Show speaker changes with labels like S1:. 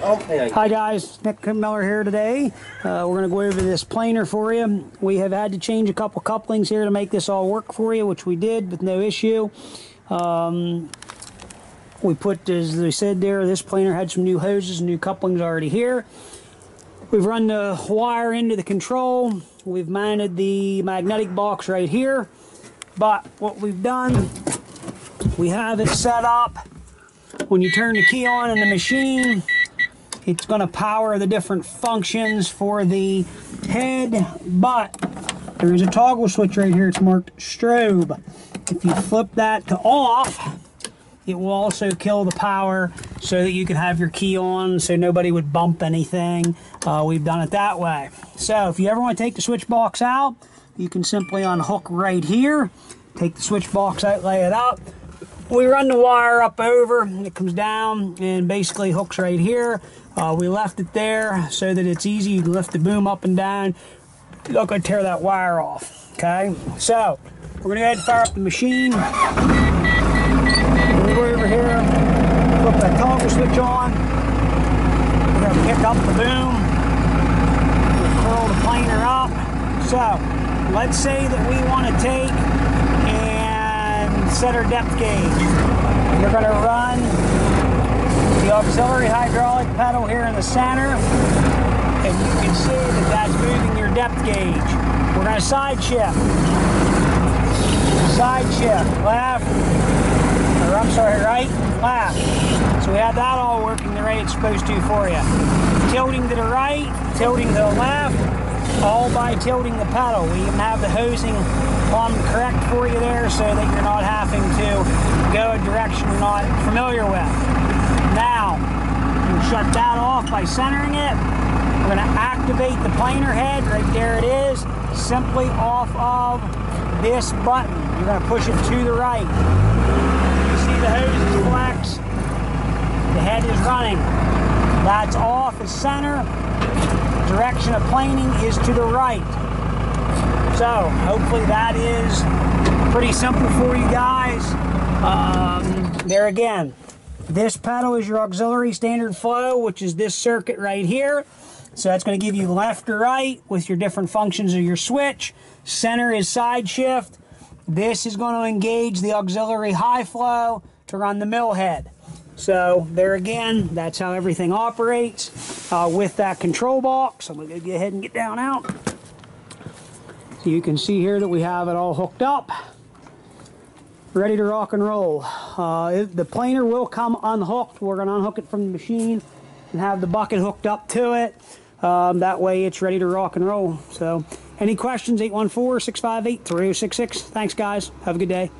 S1: Hi guys, Nick Miller here today. Uh, we're going to go over this planer for you. We have had to change a couple couplings here to make this all work for you, which we did with no issue. Um, we put, as they said there, this planer had some new hoses, new couplings already here. We've run the wire into the control. We've mounted the magnetic box right here. But what we've done, we have it set up. When you turn the key on in the machine, it's going to power the different functions for the head, but there is a toggle switch right here. It's marked strobe. If you flip that to off, it will also kill the power so that you can have your key on so nobody would bump anything. Uh, we've done it that way. So if you ever want to take the switch box out, you can simply unhook right here, take the switch box out, lay it up. We run the wire up over, it comes down and basically hooks right here. Uh, we left it there so that it's easy. Can lift the boom up and down. Going to tear that wire off. Okay, so we're to go ahead and fire up the machine. We're to over here, flip that toggle switch on. We're to pick up the boom. Curl the planer up. So let's say that we want to take our depth gauge. You're going to run the auxiliary hydraulic pedal here in the center and you can see that that's moving your depth gauge. We're going to side shift. Side shift, left, or I'm sorry, right, left. So we have that all working the way it's supposed to for you. Tilting to the right, tilting to the left, all by tilting the pedal. We even have the hosing plumb correct for you there so that you're not having to go a direction you're not familiar with. Now, we'll shut that off by centering it. We're going to activate the planer head. Right there it is. Simply off of this button. You're going to push it to the right. You see the hoses flex. The head is running. That's off the center. Direction of planing is to the right. So hopefully that is pretty simple for you guys. Um, there again, this pedal is your auxiliary standard flow, which is this circuit right here. So that's going to give you left or right with your different functions of your switch. Center is side shift. This is going to engage the auxiliary high flow to run the mill head. So there again, that's how everything operates uh, with that control box. I'm going to go ahead and get down out. You can see here that we have it all hooked up ready to rock and roll. Uh, it, the planer will come unhooked. We're going to unhook it from the machine and have the bucket hooked up to it. Um, that way it's ready to rock and roll. So any questions, 814-658-3066. Thanks, guys. Have a good day.